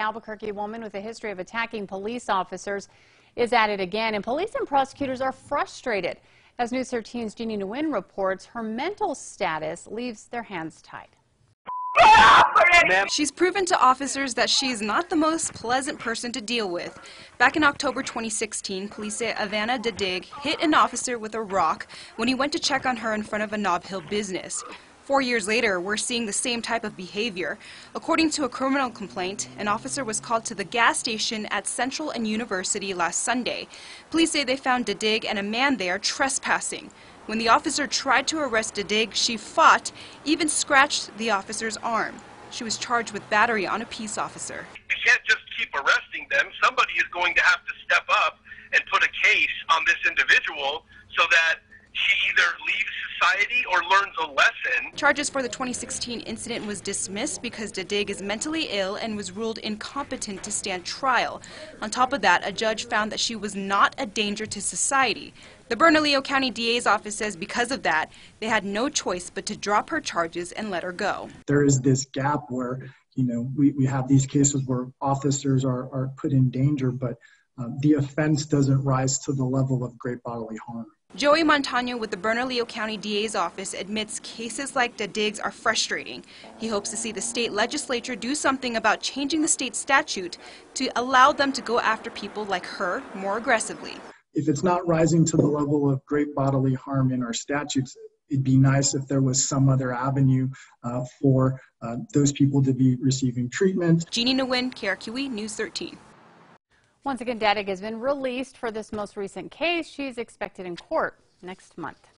Albuquerque woman with a history of attacking police officers is at it again, and police and prosecutors are frustrated. As News 13's Jeannie Nguyen reports, her mental status leaves their hands tied. She's proven to officers that she's not the most pleasant person to deal with. Back in October 2016, police say Ivana Dadig hit an officer with a rock when he went to check on her in front of a Nob Hill business. Four years later, we're seeing the same type of behavior. According to a criminal complaint, an officer was called to the gas station at Central and University last Sunday. Police say they found Dadig and a man there trespassing. When the officer tried to arrest Dadig, she fought, even scratched the officer's arm. She was charged with battery on a peace officer. You can't just keep arresting them. Somebody is going to have to step up and put a case on this individual so that society or learns a lesson. Charges for the 2016 incident was dismissed because Dadig is mentally ill and was ruled incompetent to stand trial. On top of that, a judge found that she was not a danger to society. The Bernalillo County DA's office says because of that, they had no choice but to drop her charges and let her go. There is this gap where, you know, we, we have these cases where officers are, are put in danger, but uh, the offense doesn't rise to the level of great bodily harm. Joey Montano with the Bernalillo County DA's office admits cases like Dadig's are frustrating. He hopes to see the state legislature do something about changing the state statute to allow them to go after people like her more aggressively. If it's not rising to the level of great bodily harm in our statutes, it'd be nice if there was some other avenue uh, for uh, those people to be receiving treatment. Jeannie Nguyen, KRQE News 13. Once again, Dadig has been released for this most recent case. She's expected in court next month.